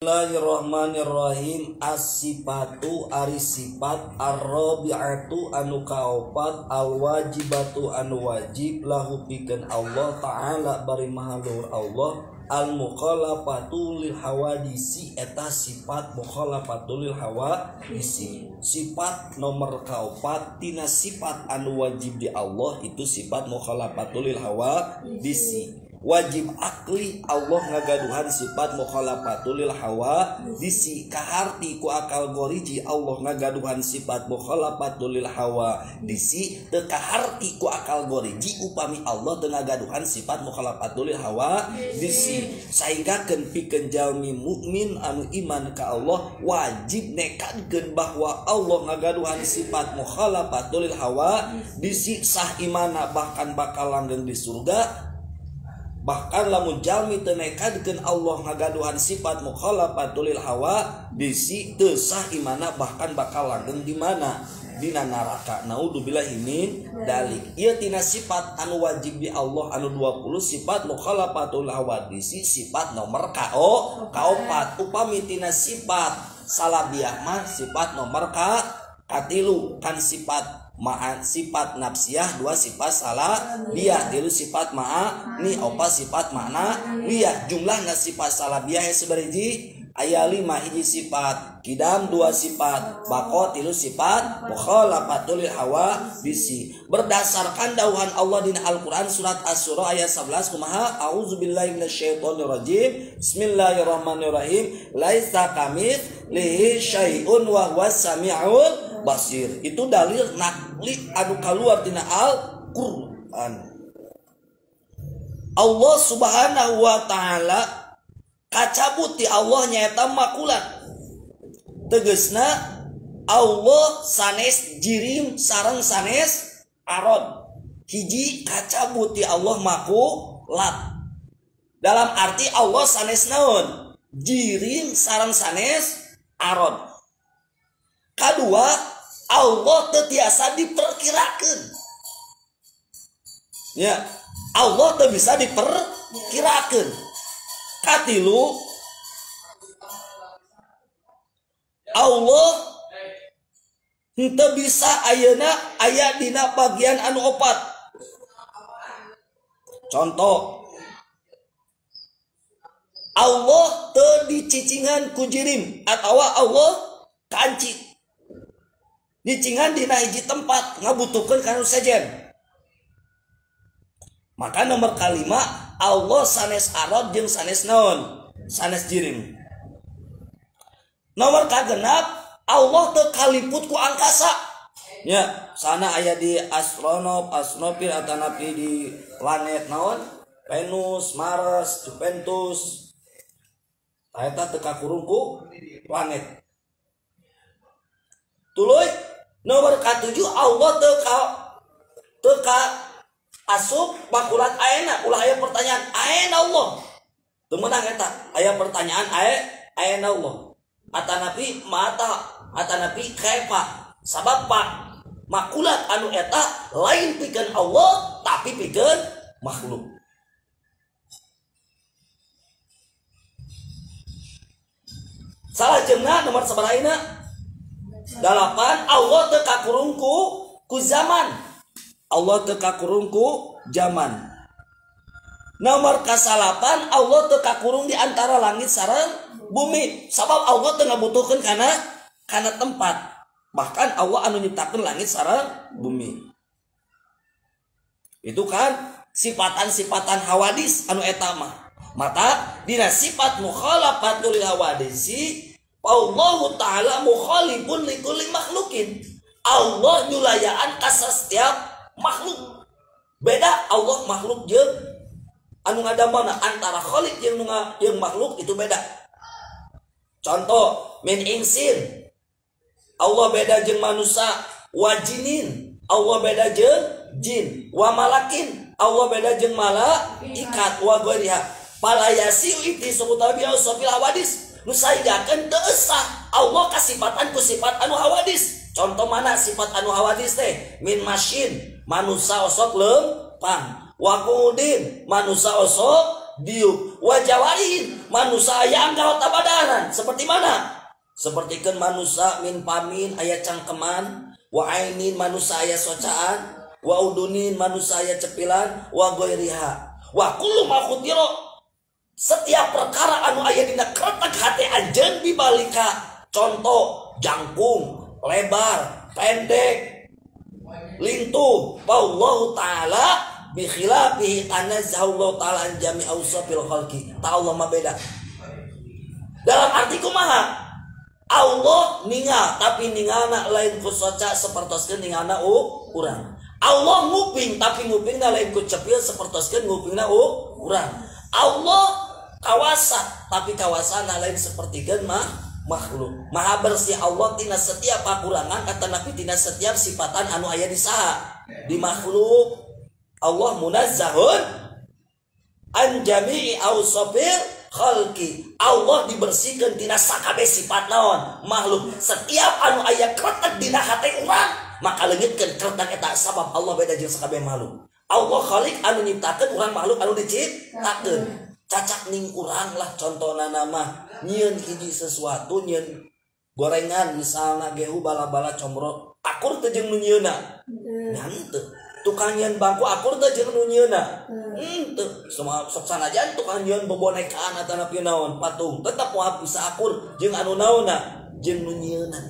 Bismillahirrahmanirrahim. As-sifatu ari sifat Ar-rabi'atu anu kaopat Al-wajibatu anu wajib Lahu pikeun Allah Ta'ala bari mahalur Allah. Al-mukhalafatu lil hawadisi Eta sifat mukhalafatu lil hawadisi Sifat nomor kaopat Tina sifat anu wajib di Allah Itu sifat mukhalafatu lil hawadisi wajib akli Allah ngagaduhan sifat mukhalafatul hawa. Kaharti ku akal goriji Allah ngagaduhan sifat mukhalafatul hawa. Disi teu kaharti ku akal goriji upami Allah teu ngagaduhan sifat mukhalafatul hawa. Disi sehingga keun pikeun jalmi mukmin anu iman ka Allah wajib nekadkeun bahwa Allah ngagaduhan sifat mukhalafatul hawa. Disi sah imana bahkan bakal langgeng di surga bahkan lamun jalmi tenekadkeun Allah ngagaduhan sifat mukhalafatul hawa bisi teu sah imana bahkan bakal langgeng di mana? Dina neraka naudzubillah min dalik. Ieu tina sifat anu wajib di Allah anu 20 sifat mukhalafatul hawa bisi sifat nomor KO kaopat upami tina sifat salabiah mah sifat nomor ka katilu. Kan sifat ma'a sifat nafsiyah dua sifat salah. Dia tilu sifat ma'a ni opa sifat mana dia jumlahnya sifat salah. Dia yang seberiji ayat lima hiji sifat kidam dua sifat bako tilu sifat mukhalafatul hawa bisi. Berdasarkan dauhan Allah di Al-Qur'an surat Asy-Syura ayat 11 kumaha? Auzubillahi minasyaitonirrajim. Bismillahirrahmanirrahim. Laisa kamits lihi syai'un wa samiul basir. Itu dalil nakli anu keluar tina al Quran Allah subhanahu wa ta'ala kacabut di Allah nyata makulat. Tegesna Allah sanes jirim sarang sanes arod hiji kacabut di Allah makulat. Dalam arti Allah sanes naon? Jirim sarang sanes arod kedua Allah tetiasa diperkirakan. Ya Allah tuh bisa diperkirakan. Katilu Allah ente bisa ayana ayat dina bagian anu opat. Contoh Allah te dicicingan kujirim atau Allah kancing dicingan di hiji tempat ngabutuhkan karena sejen. Maka nomor kalima Allah sanes arab jeung sanes naon? Sanes jirim. Nomor kagenap Allah teu kaliput ku angkasa. Ya sana ayat di astronop astronopir atau napi di planet naon? Venus Mars Juventus. Eta teka kurungku planet. Tuluy nomor ketujuh Allah teka teka asup bakulat aena ulah ayat pertanyaan aena Allah? Temenang eta. Ayat pertanyaan ayat aena Allah? Nabi mata nabi kaifa? Sabab pak makulat anu eta lain pikeun Allah tapi pikeun makhluk. Salah jengna nomor sabaraina delapan Allah teka kurungku ku zaman. Allah teka kurungku zaman. Nomor kasalapan Allah teka kurung di antara langit sarang bumi. Sebab Allah tengah butuhkan karena karena tempat. Bahkan Allah anu nyiptakan langit sarang bumi. Itu kan sifatan-sifatan hawadis anu etama mata dina sifat mukhalafatul hawadisi Allah taala mukhalifun likulli makhlukin. Allah nyulayaan kasa setiap makhluk. Beda Allah makhluk je anu mana antara khalik yang yang makhluk itu beda. Contoh min insin. Allah beda jeung manusia wajinin. Allah beda jeung jin wa malakin. Allah beda jeung malaikat wa ghairiha. Palayasi iti sebutabi sofil hawadis nusayakan teesah Allah kasifatan ku sifat anu hawadis. Contoh mana sifat anu hawadis teh? Min masin manusia osok lempang. Wakudin manusia osok diuk. Wajawain manusia yang kalau tabadaran seperti mana? Seperti kan manusia min pamin ayat cangkeman. Wa ainin manusia ayat socaan. Wa udunin manusia ayat cepilan. Wa goiriha wa kullu makhutiro setiap perkara anu ayat dina kretek hati anjen bibalika contoh jangkung lebar pendek lintuh. Allah taala bi khilafihi tanazzahu taala an jami awsafil khalqi. Ta Allah mah beda. Dalam arti kumaha? Allah ningal tapi ningalna lain ku soca sapertoskeun ningalna u urang. Allah nguping tapi ngupingna lain ku cepil sapertoskeun ngupingna u urang. Allah kawasa tapi kawasana lain sapertikeun mah makhluk. Maha bersih Allah tina setiap kekurangan kata nabi tina setiap sifatan anu aya di saha. Di makhluk. Allah munazzahun an jami'i khalqi. Allah dibersihkan tina sakabe sifat naon makhluk. Setiap anu aya kretek dina hati urang maka leungitkeun kretek eta sabab Allah beda jeung sakabe makhluk. Allah khalik anu nyiptakeun urang makhluk anu diciptakeun cacak ning urang lah contohna nama. Nyieun hiji sesuatu nyieun gorengan misalnya gehu bala-bala combro akur teu jeung nu nyieuna nyanteu tukang nyen bangku akur teh jeung nu nyieuna henteu hmm, semua sok sanajan tukang nyen bobonekaan atana naon. Patung tetap moal bisa akur. Jeung anu nu nyieuna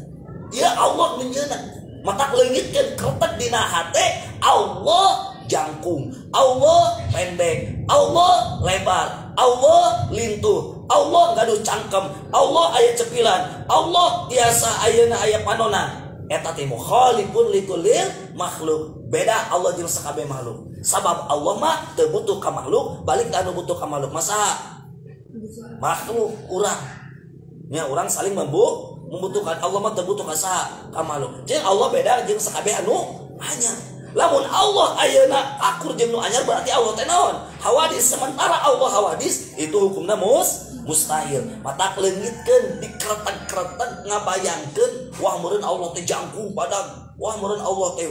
ya Allah nu nyieuna mata leungitkeun kretek dina hate Allah jangkung. Allah pendek. Allah lebar Allah lintuh. Allah gaduh cangkem. Allah ayat cepilan. Allah biasa ayeuna aya panonan. Eta teh mukhalifun likulil makhluk. Beda Allah jeung sakabe makhluk. Sabab Allah mah teu butuh ka makhluk balik anu butuh ka makhluk. Masa? Makhluk urang. Nya urang saling membu membutuhkan. Allah mah teu butuh ka saha ka makhluk. Jeung Allah beda jeung sakabe anu anyar. Lamun Allah ayeuna akur jeung anyar berarti Allah teh naon hawadis sementara Allah hawadis itu hukumna mus mustahil. Mata lengitkan dikretek-kretek ngabayangkan wah meren Allah teh jangkung padang wah meren Allah teh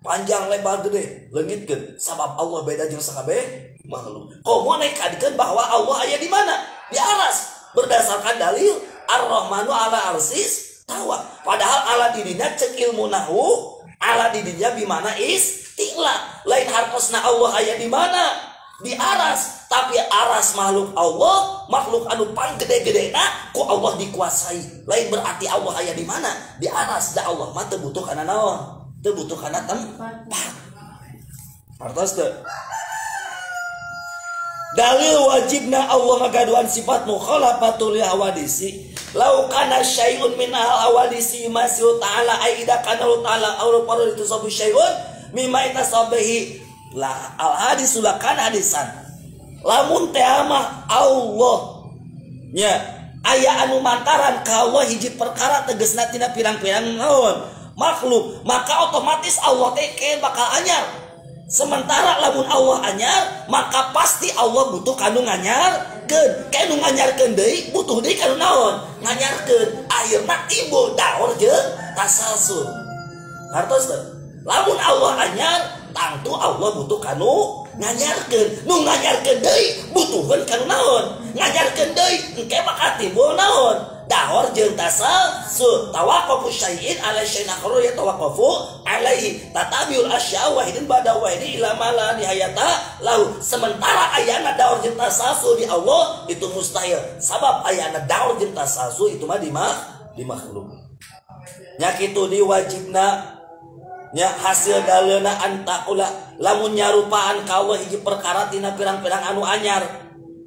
panjang lebar gede lengitkan. Sabab Allah beda jeung sakabe makhluk. Komo nekadikeun bahwa Allah aya di mana? Di aras. Berdasarkan dalil ar-rahmanu ala arsis tawa. Padahal ala didinya cek ilmu nahu ala didinya bimana istilah lain hartosna Allah aya di mana di aras tapi aras makhluk Allah makhluk anu pang gede-gede nah kok Allah dikuasai. Lain berarti Allah ayah di mana? Di aras da Allah mah butuh karena naon? Butuh karena tempat. Artos tuh dalil wajibna Allah ngagaduan sifat mukhalafatul hawadisi. Lau kana syai'un min al hawadisi masih ta'ala aida kana ta'ala aw paru itu sabu syai'un mimma itasabihi lah al hadis sudah kan hadisan. Lamun Allah nya ayah anu mantaran kalau hiji perkara teges natina pirang-pirang naon? Makhluk maka otomatis Allah teke bakal anyar. Sementara lamun Allah anyar maka pasti Allah butuh kandung anyar ken kanu nganyarkeun deui butuh deui kanu naon? Nganyarkeun ayeuna timbul daur jeung tasalsul hartos lamun Allah anyar tangtu Allah butuh kanu ngajarkan nu ngajarkan deui butuhkeun kanu naon? Ngajarkan deui engke bakal timbul naon? Dahor jeung su tawaqqafu syai'in ala syai'in akhar ya tawaqqafu alaihi. Tatabiul asya wahidin bada wahidi ila mala nihayata lahu. Sementara ayana dahor jeung tasasu di Allah itu mustahil. Sabab ayana dahor jeung tasasu itu mah di mah di makhluk. Diwajibna nya hasil dalena antakula lamun nyarupaan kawa hiji perkara tina pirang-pirang anu anyar.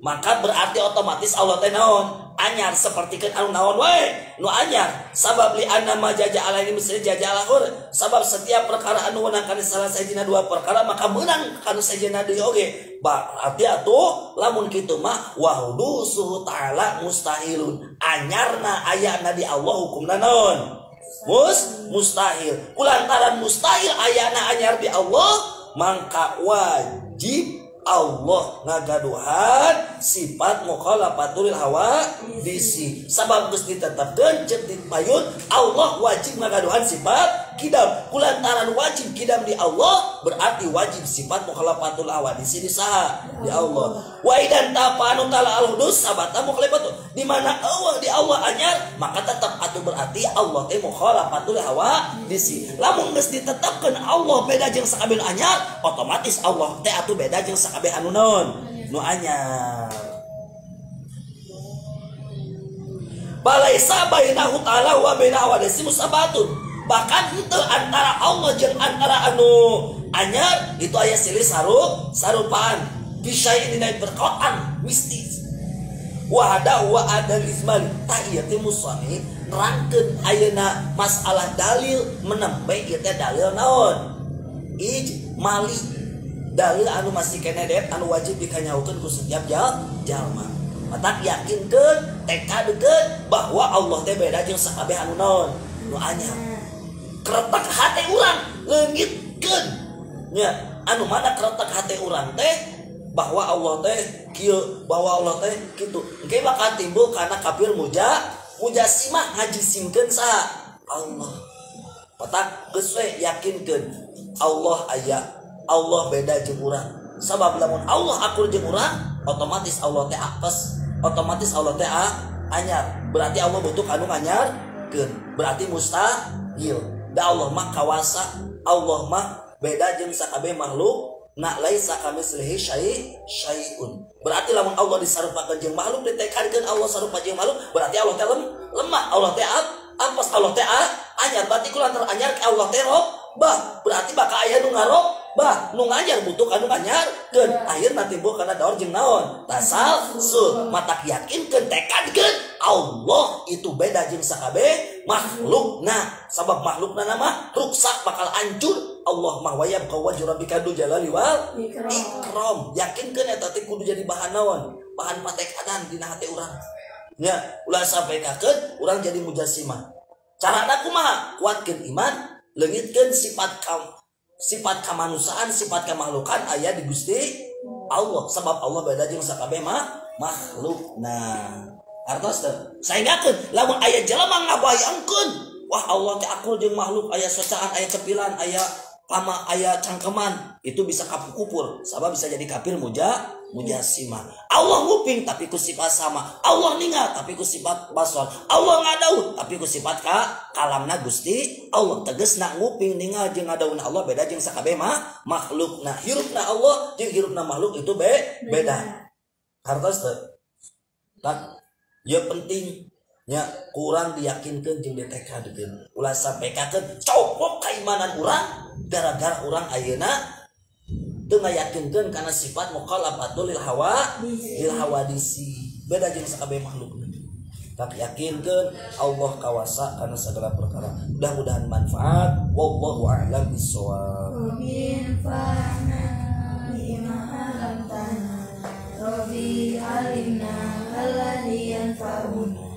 Maka berarti otomatis Allah teh naon? Anyar seperti kan anu naon wae? Nu anyar. Sabab li anna ma jaja ini mesti jaja alahur sabab setiap perkara anu menang kana salah sajina dua perkara maka menang kana sajina deui oge. Berarti atuh lamun kitu mah wahudu suhu ta'ala mustahilun. Anyarna ayana di Allah hukumna naon mus mustahil. Kulantaran mustahil ayana anyar di Allah mangka wajib Allah ngagaduhan sifat mukhalafatul hawa disi sabab geus ditetapkeun ceuk payun Allah wajib ngagaduhan sifat kidam kulantaran wajib kidam di Allah berarti wajib sifat mukhalafatul hawa di sini sah di Allah wa idan tapanu tala al hudus sabata mukhalafatu di mana Allah di Allah anyar maka tetap atuh berarti Allah teh mukhalafatul hawa di sini lamun geus ditetapkan Allah beda jeung sakabeh anyar otomatis Allah teh atuh beda jeung sakabeh anu naon nu anyar balaisa bainahu ta'ala wa baina hawadisi musabatun bahkan itu antara Allah jeung antara anu anyar itu aya silih sarup sarupaan bisa ini naik berkotan mistis. Wahada wa ada isman. Tak iya teh musani nerangkeun ayeuna masalah dalil menempe ieu teh dalil naon? Ij mali. Dalil anu masih kene anu wajib dikanyahukeun ku setiap jalma. Mata yakinkan tekadkan bahwa Allah teh beda jeung sakabeh anu naon? Nu anyar keretak hati urang leungitkeun nya anu mana keretak hati urang teh? Bahwa Allah teh kieu bahwa Allah teh kitu engke bakal timbul karena kafir muja mujasimah ngajisimkeun sa. Allah. Petak we yakinkeun Allah aya Allah beda jeung urang. Sabab lamun Allah akur jeung urang otomatis Allah teh apes otomatis Allah teh anyar. Berarti Allah butuh kanu anyar berarti mustahil da Allah mah kawasa Allah mah beda jeung sakabe makhluk nak laisa kamitslihi syai syai'un. Berarti lamun Allah disarupakeun jeung makhluk ditekankeun Allah sarupa jeung makhluk berarti Allah teh lemah. Allah teh apa Allah teh anyar. Berarti kulantar anyar ke Allah teh bah. Berarti bakal aya nu ngarok bah. Nu ngajar butuh kanu ngajar ke akhir nanti bu karena daur jeng naon? Tasal sul mata yakin ke tekad ke Allah itu beda jeng sakabe makhluk nah sabab makhluk na nama ruksak bakal hancur. Allah mah wayam kau rabbika du jalali wal ikram. yakin ke eta teh kudu jadi bahan naon? Bahan matekadan dina hati urang. Nya ulah sampai kakeun urang jadi mujasimah. Cara aku mah kuatkan iman lengitkan sifat kamu sifat kemanusiaan sifat kemakhlukan ayah di Gusti Allah. Sebab Allah beda jeung sakabe mah makhluk nah artos teh saya ngakeun lamun aya jelema ngabayangkeun wah Allah teh akul jeung makhluk aya socaan aya cepilan aya lama ayah cangkeman. Itu bisa kapukupur sabab bisa jadi kafir muja mujasima Allah nguping tapi ku sifat sama. Allah ningal tapi ku sifat basor Allah ngadau tapi ku sifat ka kalamna Gusti Allah. Teges nak nguping ningal jeung ngadauna Allah beda jeung sakabe mah makhluk nah hirupna Allah jeung hirupna makhluk itu be beda. Hartos teh tak ya penting. Nya kurang diyakinkan jeung ditekadkeun ulah sampekakeun copok keimanan urang gara-gara orang ayeuna. Teu ngayakinkeun karena sifat mukhalafatul lil hawa lil hawadisi beda jeung sakabeh makhluk. Tapi yakinkan Allah kawasa karena segala perkara. Mudah-mudahan manfaat. Wallahu a'lam bissawab. Rabbi alimna alladhi yanfa'una